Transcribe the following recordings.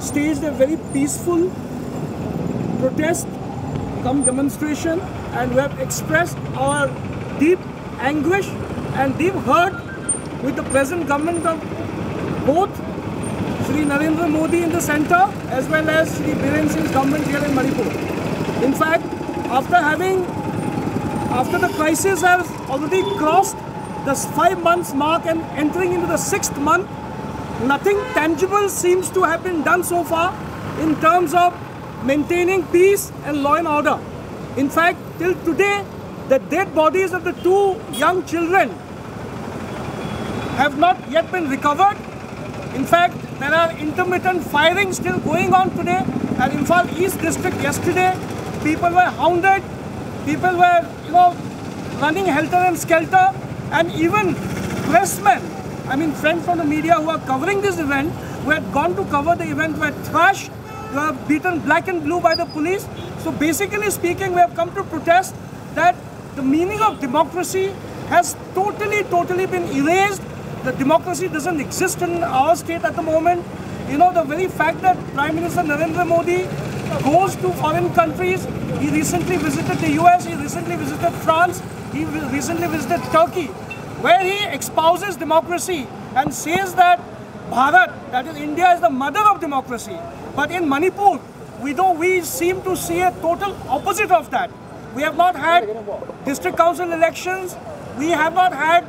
staged a very peaceful protest come demonstration and we have expressed our deep anguish and deep hurt with the present government of both Sri Narendra Modi in the center as well as Sri Biren Singh's government here in Manipur. In fact, after having, after the crisis has already crossed the five months mark and entering into the sixth month, nothing tangible seems to have been done so far in terms of maintaining peace and law and order. In fact, till today, the dead bodies of the two young children have not yet been recovered. In fact, there are intermittent firing still going on today at Imphal East District yesterday. People were hounded, people were, you know, running helter and skelter, and even pressmen, I mean friends from the media who are covering this event, who had gone to cover the event were thrashed, were beaten black and blue by the police. So basically speaking, we have come to protest that the meaning of democracy has totally, totally been erased. The democracy doesn't exist in our state at the moment. You know, the very fact that Prime Minister Narendra Modi goes to foreign countries, he recently visited the US, he recently visited France, he recently visited Turkey, where he espouses democracy and says that Bharat, that is India, is the mother of democracy. But in Manipur, we don't, we seem to see a total opposite of that. We have not had district council elections. We have not had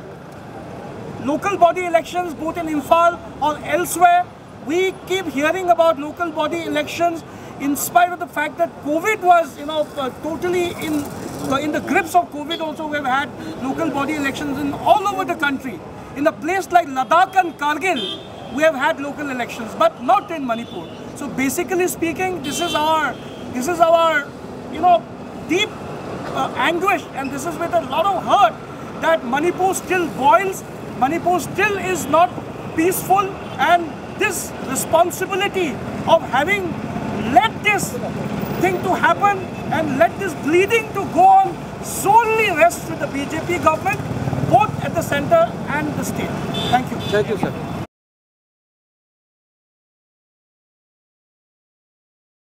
local body elections both in Imphal or elsewhere. We keep hearing about local body elections in spite of the fact that COVID was, you know, uh, totally in uh, in the grips of COVID. Also, we've had local body elections in all over the country. In a place like Ladakh and Kargil, we have had local elections, but not in Manipur. So basically speaking, this is our, this is our, you know, deep uh, anguish, and this is with a lot of hurt that Manipur still boils. Manipur still is not peaceful, and this responsibility of having this thing to happen and let this bleeding to go on solely rests with the BJP government, both at the center and the state. Thank you. Thank you, sir.